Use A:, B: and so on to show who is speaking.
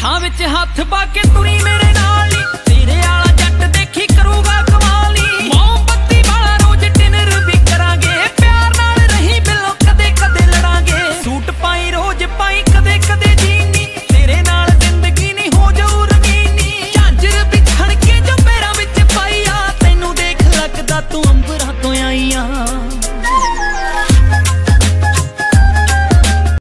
A: ਹੱਥਾਂ ਵਿੱਚ ਹੱਥ ਪਾ ਕੇ ਤੁਰੀ ਮੇਰੇ ਨਾਲ ਨੀ ਤੇਰੇ ਵਾਲਾ ਜੱਟ ਦੇਖੀ ਕਰੂਗਾ ਕਮਾਲ ਨੀ ਵਾਲਾ ਰੋਜ਼ ਡਿਨਰ ਵੀ ਕਰਾਂਗੇ। ਪਿਆਰ ਨਾਲ ਰਹੀ ਬਿਲੋ ਕਦੇ ਕਦੇ ਲੜਾਂਗੇ। ਸੂਟ ਪਾਈ, ਰੋਜ਼ ਪਾਈ, ਕਦੇ ਕਦੇ ਜੀਨੀ। ਤੇਰੇ ਨਾਲ ਜ਼ਿੰਦਗੀ ਨਹੀਂ ਹੋ ਜਾਊ ਰੰਗੀਨੀ। ਝਾਂਜਰ ਵੀ ਛਣ ਜੋ ਪੈਰਾਂ ਵਿੱਚ ਪਾਈ ਆ। ਤੈਨੂੰ ਦੇਖ ਲੱਗਦਾ ਤੂੰ ਅੰਬਰਾਂ ਤੋਂ ਆਈ ਆ।